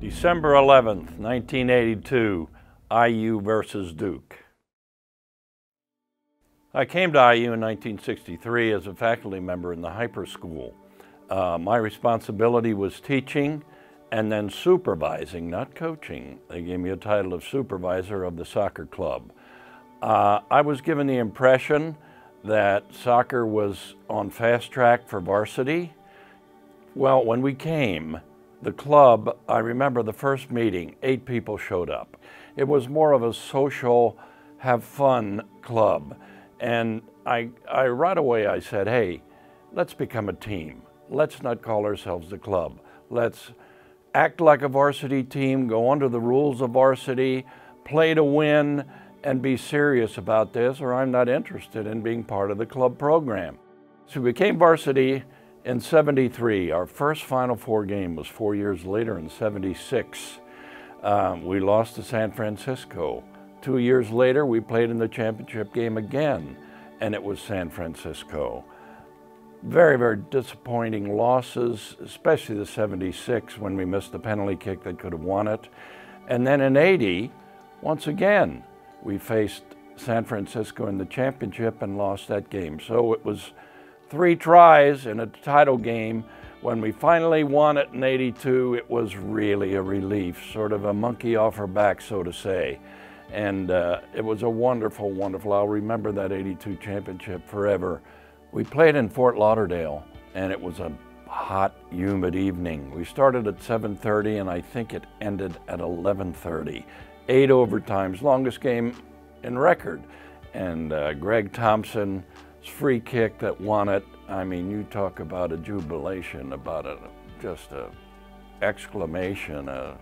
December 11th, 1982, IU versus Duke. I came to IU in 1963 as a faculty member in the HPER School. Uh, my responsibility was teaching and then supervising, not coaching. They gave me a title of supervisor of the soccer club. Uh, I was given the impression that soccer was on fast track for varsity. Well, when we came, the club, I remember the first meeting, eight people showed up. It was more of a social, have fun club. And I, I right away I said, hey, let's become a team. Let's not call ourselves the club. Let's act like a varsity team, go under the rules of varsity, play to win, and be serious about this, or I'm not interested in being part of the club program. So we became varsity in 73. Our first Final Four game was four years later in 76. Um, we lost to San Francisco. Two years later, we played in the championship game again, and it was San Francisco. Very, very disappointing losses, especially the 76 when we missed the penalty kick that could have won it. And then in 80, once again, we faced San Francisco in the championship and lost that game. So it was three tries in a title game. When we finally won it in 82, it was really a relief, sort of a monkey off her back, so to say. And uh, it was a wonderful, wonderful, I'll remember that 82 championship forever. We played in Fort Lauderdale and it was a hot, humid evening. We started at 7.30 and I think it ended at 11.30. Eight overtimes, longest game in record. And uh, Greg Thompson's free kick that won it. I mean, you talk about a jubilation, about a, just a exclamation, a,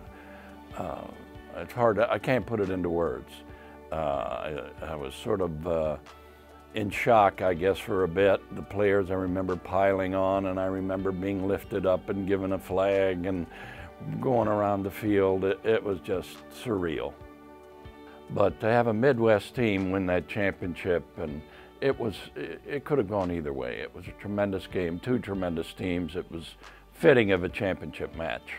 uh, it's hard, to, I can't put it into words. Uh, I, I, was sort of uh, in shock, I guess, for a bit. The players I remember piling on, and I remember being lifted up and given a flag and going around the field. It, it was just surreal. But to have a Midwest team win that championship, and it was, it, it could have gone either way. It was a tremendous game, two tremendous teams. It was fitting of a championship match.